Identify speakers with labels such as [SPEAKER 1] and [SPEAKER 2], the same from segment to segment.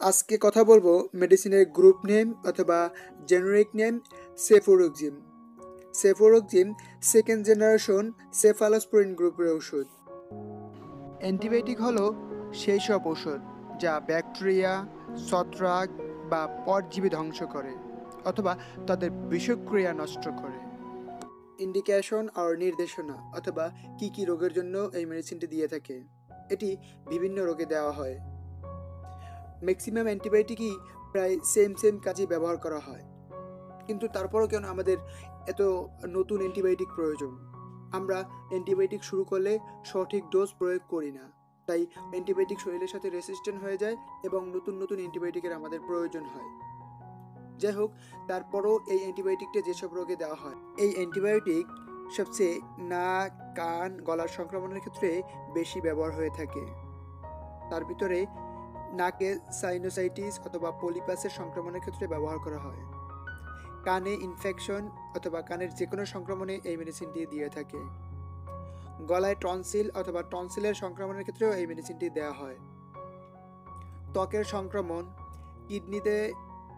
[SPEAKER 1] আজকে কথা বলব মেডিসিনের গ্রুপ নেম অথবা generic name cefuroxime cefuroxime second generation cephalosporin গ্রুপের ওষুধ। অ্যান্টিবায়োটিক হলো সেই সব ওষুধ যা ব্যাকটেরিয়া ছত্রাক বা পরজীবী ধ্বংস করে অথবা তাদের বিষক্রিয়া নষ্ট করে। ইন্ডিকেশন আর নির্দেশনা অথবা কি কি রোগের জন্য এই মেডিসিনটি দিয়ে থাকে। এটি বিভিন্ন রোগে দেওয়া হয়। ম্যাক্সিমাম অ্যান্টিবায়োটিকই প্রায় সেম সেম কাজে ব্যবহার করা হয়। কিন্তু তারপরও কেন আমাদের এত নতুন অ্যান্টিবায়োটিক প্রয়োজন? আমরা অ্যান্টিবায়োটিক শুরু করলে সঠিক ডোজ প্রয়োগ করি না। তাই অ্যান্টিবায়োটিক শরীরের সাথে রেসিস্ট্যান্ট হয়ে যায় এবং নতুন নতুন অ্যান্টিবায়োটিকের আমাদের প্রয়োজন হয়। যাই হোক, তারপরও এই অ্যান্টিবায়োটিকটা যেসব রোগে দেওয়া হয়, এই অ্যান্টিবায়োটিক সবচেয়ে নাক, কান, গলার সংক্রমণের ক্ষেত্রে বেশি ব্যবহার হয়ে থাকে। তার ভিতরে নাকে সাইনোসাইটিস অথবা পলিপাসের সংক্রমণের ক্ষেত্রে ব্যবহার করা হয়। কানে ইনফেকশন অথবা কানের যে কোনো সংক্রমণে এই মেডিসিনটি দিয়ে থাকে। গলায় টনসিল অথবা টনসিলের সংক্রমণের ক্ষেত্রেও এই মেডিসিনটি দেওয়া হয়। ত্বকের সংক্রমণ, কিডনিতে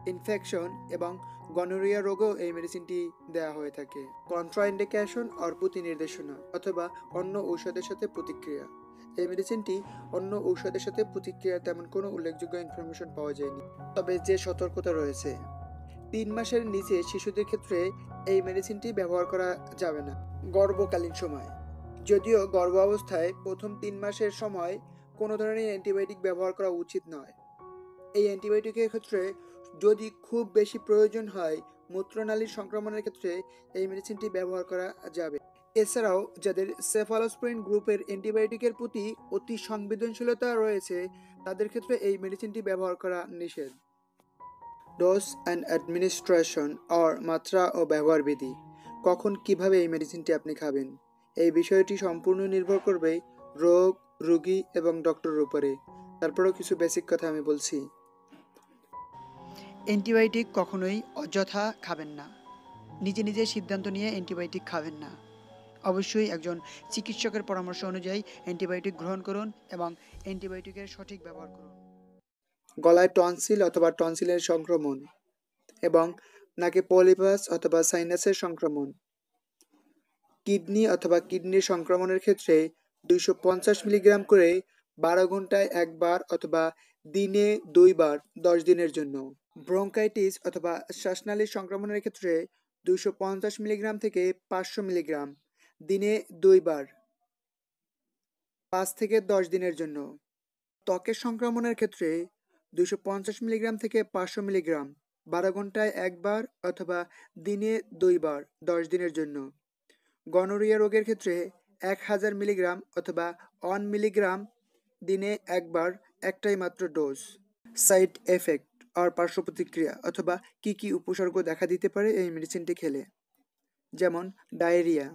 [SPEAKER 1] ইনফেকশন এবং গনোরিয়া রোগও এই মেডিসিনটি দেওয়া হয়ে থাকে। কন্ট্রাইন্ডিকেশন আর প্রতি নির্দেশনা অথবা অন্য ঔষধের সাথে প্রতিক্রিয়া। এই মেডিসিনটি অন্য ঔষধের সাথে প্রতিক্রিয়া তেমন কোনো উল্লেখযোগ্য ইনফরমেশন পাওয়া যায়নি। তবে যে সতর্কতা রয়েছে, তিন মাসের নিচে শিশুদের ক্ষেত্রে এই মেডিসিনটি ব্যবহার করা যাবে না। গর্ভকালীন সময়। যদিও গর্ভাবস্থায় প্রথম তিন মাসের সময় কোনো ধরনের অ্যান্টিবায়োটিক ব্যবহার করা উচিত নয়। এই অ্যান্টিবায়োটিকের ক্ষেত্রে যদি খুব বেশি প্রয়োজন হয়, মূত্রনালীর সংক্রমণের ক্ষেত্রে এই মেডিসিনটি ব্যবহার করা যাবে। এছাড়াও যাদের সেফালোস্প্রিন গ্রুপের অ্যান্টিবায়োটিকের প্রতি অতি সংবেদনশীলতা রয়েছে, তাদের ক্ষেত্রে এই মেডিসিনটি ব্যবহার করা নিষেধ। ডোজ অ্যান্ড অ্যাডমিনিস্ট্রেশন অর মাত্রা ও ব্যবহার বিধি। কখন কীভাবে এই মেডিসিনটি আপনি খাবেন? এই বিষয়টি সম্পূর্ণ নির্ভর করবে রোগ, রোগী এবং ডক্টরের উপরে। তারপরেও কিছু বেসিক কথা আমি বলছি। অ্যান্টিবায়োটিক কখনোই অযথা খাবেন না। নিজে নিজে সিদ্ধান্ত নিয়ে অ্যান্টিবায়োটিক খাবেন না। অবশ্যই একজন চিকিৎসকের পরামর্শ অনুযায়ী অ্যান্টিবায়োটিক গ্রহণ করুন এবং অ্যান্টিবায়োটিকের সঠিক ব্যবহার করুন। গলায় টনসিল অথবা টনসিলের সংক্রমণ এবং নাকে পলিপাস অথবা সাইনাসের সংক্রমণ। কিডনি অথবা কিডনির সংক্রমণের ক্ষেত্রে দুইশো পঞ্চাশ মিলিগ্রাম করে বারো ঘন্টায় একবার অথবা দিনে দুইবার দশ দিনের জন্য। ব্রঙ্কাইটিস অথবা শ্বাসনালীর সংক্রমণের ক্ষেত্রে দুইশো পঞ্চাশ মিলিগ্রাম থেকে পাঁচশো মিলিগ্রাম দিনে দুইবার, পাঁচ থেকে দশ দিনের জন্য। ত্বকের সংক্রমণের ক্ষেত্রে দুশো মিলিগ্রাম থেকে পাঁচশো মিলিগ্রাম, বারো ঘন্টায় একবার অথবা দিনে দুইবার দশ দিনের জন্য। গনোরিয়া রোগের ক্ষেত্রে এক হাজার মিলিগ্রাম অথবা ওয়ান মিলিগ্রাম দিনে একবার একটাই মাত্র ডোজ। সাইড এফেক্ট আর পার্শ্ব প্রতিক্রিয়া অথবা কি কি উপসর্গ দেখা দিতে পারে এই মেডিসিনটি খেলে? যেমন ডায়রিয়া।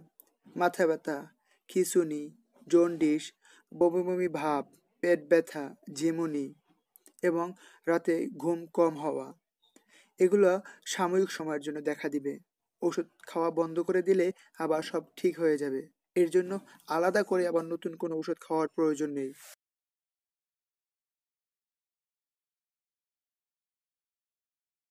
[SPEAKER 1] মাথা ব্যথা, খিঁচুনি, জন্ডিস বমি বমি ভাব, পেট ব্যথা, ঝিমুনি এবং রাতে ঘুম কম হওয়া। এগুলো সাময়িক সময়ের জন্য দেখা দিবে। ওষুধ খাওয়া বন্ধ করে দিলে আবার সব ঠিক হয়ে যাবে। এর জন্য আলাদা করে আবার নতুন কোনো ওষুধ খাওয়ার প্রয়োজন নেই।